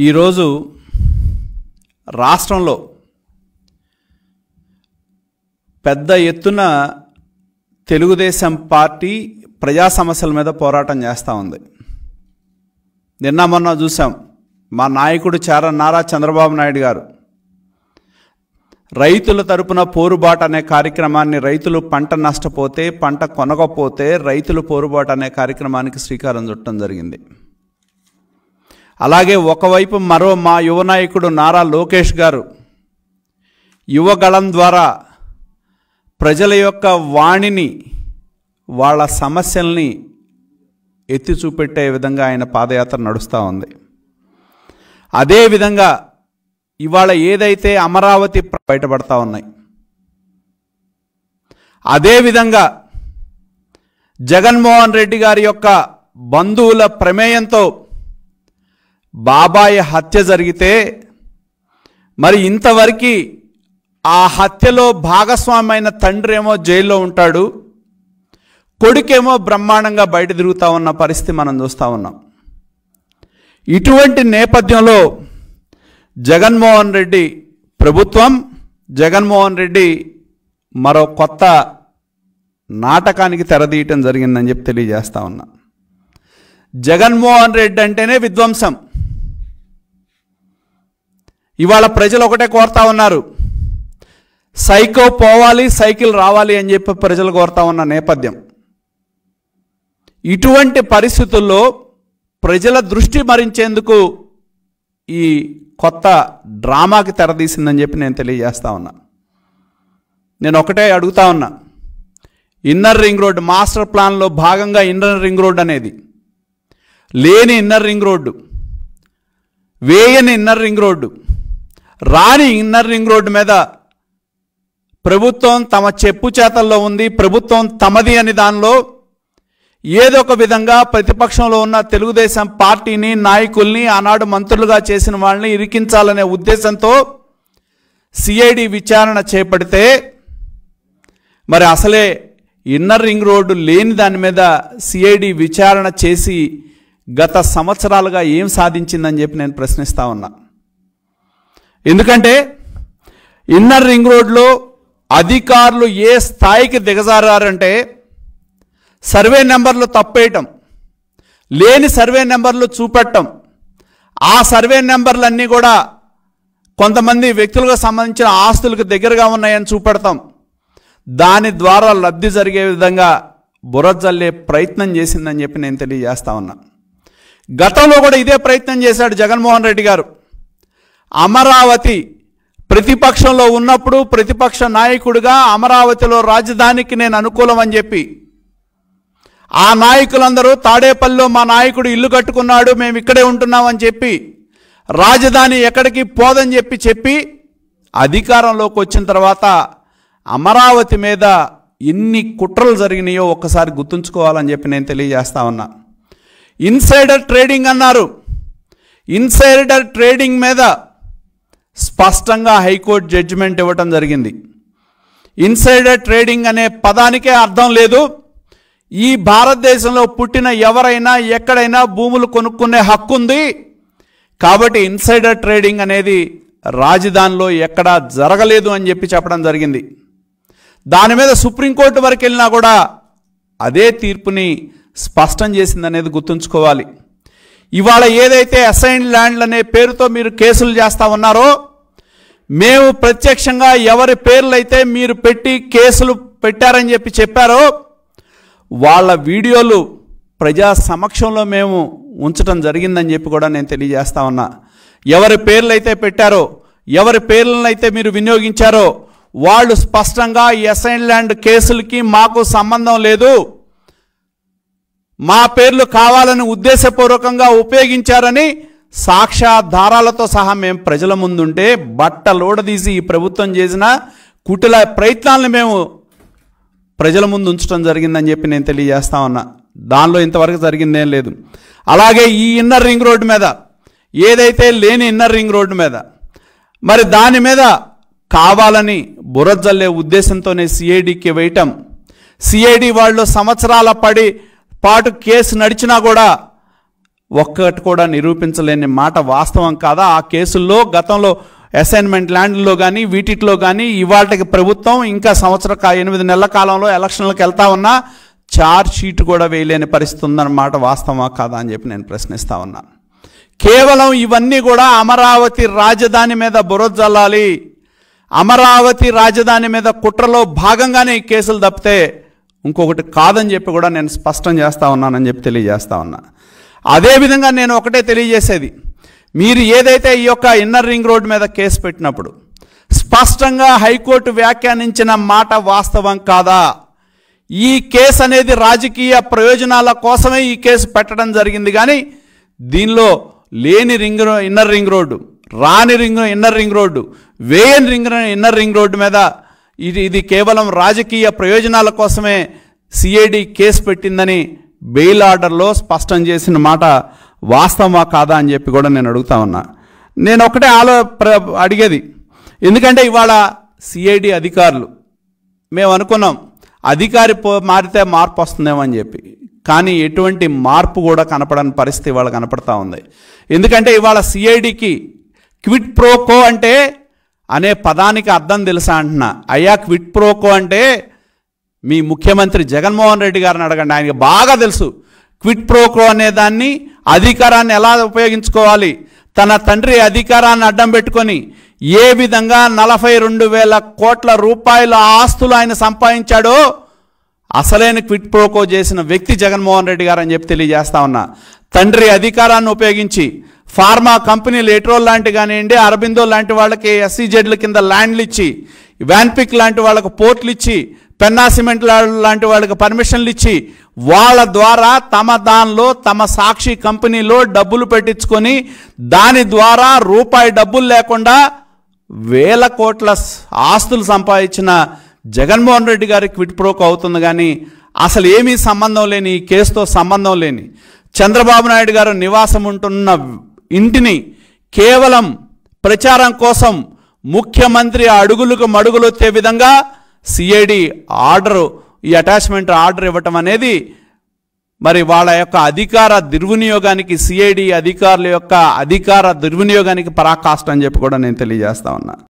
ఈరోజు రాష్ట్రంలో పెద్ద ఎత్తున తెలుగుదేశం పార్టీ ప్రజా సమస్యల మీద పోరాటం చేస్తూ ఉంది. నిన్న మొన్న చూసాం మా నాయకుడు చార నారా చంద్రబాబు నాయుడు గారు. రైతుల తరపున పోరుబాటు అనే కార్యక్రమాన్ని రైతులు పంట నష్టపోతే పంట కొనకపోతే రైతులు పోరుబాటు అనే కార్యక్రమానికి శ్రీకారం చుట్టడం జరిగింది. అలాగే ఒకవైపు మరో మా యువ నాయకుడు నారా లోకేష్ గారు యువగళం ద్వారా ప్రజల యొక్క వాణిని వాళ్ళ సమస్యల్ని ఎత్తి చూపెట్టే విధంగా ఆయన పాదయాత్ర నడుస్తూ ఉంది. అదేవిధంగా ఇవాళ ఏదైతే అమరావతి బయటపడతా ఉన్నాయి. అదేవిధంగా జగన్మోహన్ రెడ్డి గారి యొక్క బంధువుల ప్రమేయంతో బాబాయ్ హత్య జరిగితే మరి ఇంతవరకు ఆ హత్యలో భాగస్వామైన తండ్రి ఏమో జైల్లో ఉంటాడు కొడుకేమో బ్రహ్మాండంగా బయట తిరుగుతూ ఉన్న పరిస్థితి మనం చూస్తూ ఉన్నాం. ఇటువంటి నేపథ్యంలో జగన్మోహన్ రెడ్డి ప్రభుత్వం జగన్మోహన్ రెడ్డి మరో కొత్త నాటకానికి తెరదీయటం జరిగిందని చెప్పి తెలియజేస్తా ఉన్నా. జగన్మోహన్ రెడ్డి అంటేనే విధ్వంసం. ఇవాళ ప్రజలు ఒకటే కోరుతా ఉన్నారు. సైకో పోవాలి సైకిల్ రావాలి అని చెప్పి ప్రజలు కోరుతా ఉన్న నేపథ్యం. ఇటువంటి పరిస్థితుల్లో ప్రజల దృష్టి మరించేందుకు ఈ కొత్త డ్రామాకి తెరదీసిందని చెప్పి నేను తెలియజేస్తా ఉన్నా. నేను ఒకటే అడుగుతా ఉన్నా. ఇన్నర్ రింగ్ రోడ్డు మాస్టర్ ప్లాన్లో భాగంగా ఇన్నర్ రింగ్ రోడ్ అనేది లేని ఇన్నర్ రింగ్ రోడ్డు వేయని ఇన్నర్ రింగ్ రోడ్డు రాని ఇన్నర్ రింగ్ రోడ్డు మీద ప్రభుత్వం తమ చెప్పు చేతల్లో ఉంది ప్రభుత్వం తమది అని దానిలో ఏదో ఒక విధంగా ప్రతిపక్షంలో ఉన్న తెలుగుదేశం పార్టీని నాయకుల్ని ఆనాడు మంత్రులుగా చేసిన వాళ్ళని ఇరికించాలనే ఉద్దేశంతో సిఐడి విచారణ చేపడితే మరి అసలే ఇన్నర్ రింగ్ రోడ్డు లేని దాని మీద సిఐడి విచారణ చేసి గత సంవత్సరాలుగా ఏం సాధించిందని చెప్పి నేను ప్రశ్నిస్తా ఉన్నా. ఎందుకంటే ఇన్నర్ రింగ్ రోడ్లో అధికారులు ఏ స్థాయికి దిగజారంటే సర్వే నెంబర్లు తప్పేయటం లేని సర్వే నెంబర్లు చూపెట్టం. ఆ సర్వే నెంబర్లన్నీ కూడా కొంతమంది వ్యక్తులకు సంబంధించిన ఆస్తులకు దగ్గరగా ఉన్నాయని చూపెడతాం. దాని ద్వారా లబ్ధి జరిగే విధంగా బురజల్లే ప్రయత్నం చేసిందని చెప్పి నేను తెలియజేస్తా ఉన్నా. గతంలో కూడా ఇదే ప్రయత్నం చేశాడు జగన్మోహన్ రెడ్డి గారు. అమరావతి ప్రతిపక్షంలో ఉన్నప్పుడు ప్రతిపక్ష నాయకుడిగా అమరావతిలో రాజధానికి నేను అనుకూలం అని చెప్పి ఆ నాయకులందరూ తాడేపల్లిలో మా నాయకుడు ఇల్లు కట్టుకున్నాడు మేము ఇక్కడే ఉంటున్నామని చెప్పి రాజధాని ఎక్కడికి పోదని చెప్పి చెప్పి అధికారంలోకి వచ్చిన తర్వాత అమరావతి మీద ఎన్ని కుట్రలు జరిగినాయో ఒక్కసారి గుర్తుంచుకోవాలని చెప్పి నేను తెలియజేస్తా ఉన్నా. ఇన్సైడర్ ట్రేడింగ్ అన్నారు. ఇన్సైడర్ ట్రేడింగ్ మీద స్పష్టంగా హైకోర్టు జడ్జిమెంట్ ఇవ్వటం జరిగింది. ఇన్సైడర్ ట్రేడింగ్ అనే పదానికే అర్థం లేదు. ఈ భారతదేశంలో పుట్టిన ఎవరైనా ఎక్కడైనా భూములు కొనుక్కునే హక్కు ఉంది. కాబట్టి ఇన్సైడర్ ట్రేడింగ్ అనేది రాజధానిలో ఎక్కడా జరగలేదు అని చెప్పి చెప్పడం జరిగింది. దాని మీద సుప్రీంకోర్టు వరకు వెళ్ళినా కూడా అదే తీర్పుని స్పష్టం చేసిందనేది గుర్తుంచుకోవాలి. ఇవాళ ఏదైతే అసైన్ ల్యాండ్లు అనే పేరుతో మీరు కేసులు చేస్తా ఉన్నారో మేము ప్రత్యక్షంగా ఎవరి పేర్లైతే మీరు పెట్టి కేసులు పెట్టారని చెప్పి చెప్పారో వాళ్ళ వీడియోలు ప్రజా సమక్షంలో మేము ఉంచడం జరిగిందని చెప్పి కూడా నేను తెలియజేస్తా ఉన్నా. ఎవరి పేర్లు అయితే పెట్టారో ఎవరి పేర్లను అయితే మీరు వినియోగించారో వాళ్ళు స్పష్టంగా ఈ అసైన్ ల్యాండ్ కేసులకి మాకు సంబంధం లేదు. మా పేర్లు కావాలని ఉద్దేశపూర్వకంగా ఉపయోగించారని సాక్ష్యాధారాలతో సహా మేము ప్రజల ముందుంటే బట్టలోడదీసి ఈ ప్రభుత్వం చేసిన కుటిల ప్రయత్నాలను మేము ప్రజల ముందు ఉంచడం జరిగిందని చెప్పి నేను తెలియజేస్తా ఉన్నా. దానిలో ఇంతవరకు జరిగిందేం లేదు. అలాగే ఈ ఇన్నర్ రింగ్ రోడ్డు మీద ఏదైతే లేని ఇన్నర్ రింగ్ రోడ్డు మీద మరి దాని మీద కావాలని బురజల్లే ఉద్దేశంతోనే సిఐడికి వేయటం. సిఐడి వాళ్ళు సంవత్సరాల పడి పాటు కేసు నడిచినా కూడా ఒక్కటి కూడా నిరూపించలేని మాట వాస్తవం కాదా? ఆ కేసుల్లో గతంలో అసైన్మెంట్ ల్యాండ్లో కానీ వీటిలో కానీ ఇవాళకి ప్రభుత్వం ఇంకా సంవత్సర ఎనిమిది నెలల కాలంలో ఎలక్షన్లకు వెళ్తా ఉన్నా చార్జ్ షీట్ కూడా వేయలేని పరిస్థితి ఉందన్నమాట వాస్తవమా కాదా అని చెప్పి నేను ప్రశ్నిస్తా ఉన్నాను కేవలం ఇవన్నీ కూడా అమరావతి రాజధాని మీద బురజల్లాలి అమరావతి రాజధాని మీద కుట్రలో భాగంగానే ఈ కేసులు తప్పితే ఇంకొకటి కాదని చెప్పి కూడా నేను స్పష్టం చేస్తా ఉన్నానని చెప్పి తెలియజేస్తా ఉన్నా. అదేవిధంగా నేను ఒకటే తెలియజేసేది. మీరు ఏదైతే ఈ యొక్క ఇన్నర్ రింగ్ రోడ్ మీద కేసు పెట్టినప్పుడు స్పష్టంగా హైకోర్టు వ్యాఖ్యానించిన మాట వాస్తవం కాదా? ఈ కేసు అనేది రాజకీయ ప్రయోజనాల కోసమే ఈ కేసు పెట్టడం జరిగింది కానీ దీనిలో లేని ring ro- inner ring road రాని రింగ్ ఇన్నర్ రింగ్ రోడ్డు వేయని రింగ్ ఇన్నర్ రింగ్ రోడ్డు మీద ఇది ఇది కేవలం రాజకీయ ప్రయోజనాల కోసమే సిఐడి కేసు పెట్టిందని బెయిల్ ఆర్డర్లో స్పష్టం చేసిన మాట వాస్తవమా కాదా అని చెప్పి కూడా నేను అడుగుతా ఉన్నా. నేను ఒకటే ఆలో అడిగేది. ఎందుకంటే ఇవాళ సిఐడి అధికారులు మేము అనుకున్నాం అధికారి మారితే మార్పు వస్తుందేమో అని చెప్పి. కానీ ఎటువంటి మార్పు కూడా కనపడని పరిస్థితి ఇవాళ కనపడతా ఉంది. ఎందుకంటే ఇవాళ సిఐడికి క్విట్ ప్రోకో అంటే అనే పదానికి అర్థం తెలుసా అంటున్నా. అయ్యా క్విట్ ప్రోకో అంటే మీ ముఖ్యమంత్రి జగన్మోహన్ రెడ్డి గారిని అడగండి. ఆయనకి బాగా తెలుసు. క్విట్ ప్రోకో అనే దాన్ని అధికారాన్ని ఎలా ఉపయోగించుకోవాలి? తన తండ్రి అధికారాన్ని అడ్డం పెట్టుకొని ఏ విధంగా నలభై రెండు వేల కోట్ల రూపాయల ఆస్తులు ఆయన సంపాదించాడో అసలైన క్విట్ ప్రోకో చేసిన వ్యక్తి జగన్మోహన్ రెడ్డి గారు అని చెప్పి తెలియజేస్తా ఉన్నా. తండ్రి అధికారాన్ని ఉపయోగించి ఫార్మా కంపెనీలు ఎట్రోల్ లాంటి కానివ్వండి అరబిందో లాంటి వాళ్ళకి ఎస్సీజెడ్ల కింద ల్యాండ్లు ఇచ్చి వ్యాన్పిక్ లాంటి వాళ్ళకి పోర్ట్లు ఇచ్చి పెన్నా సిమెంట్ లాంటి వాళ్ళకి పర్మిషన్లు ఇచ్చి వాళ్ళ ద్వారా తమ దానిలో తమ సాక్షి కంపెనీలో డబ్బులు పెట్టించుకొని దాని ద్వారా రూపాయి డబ్బులు లేకుండా వేల కోట్ల ఆస్తులు సంపాదించిన జగన్మోహన్ రెడ్డి గారి క్విట్ ప్రోకో అవుతుంది కానీ అసలు ఏమీ సంబంధం లేని ఈ కేసుతో సంబంధం లేని చంద్రబాబు నాయుడు గారు నివాసం ఉంటున్న ఇంటిని కేవలం ప్రచారం కోసం ముఖ్యమంత్రి అడుగులకు మడుగులొచ్చే విధంగా సిఐడి ఆర్డరు ఈ అటాచ్మెంట్ ఆర్డర్ ఇవ్వటం అనేది మరి వాళ్ళ యొక్క అధికార దుర్వినియోగానికి సిఐడి అధికారుల యొక్క అధికార దుర్వినియోగానికి పరాకాష్ట అని చెప్పి కూడా నేను తెలియజేస్తా ఉన్నా.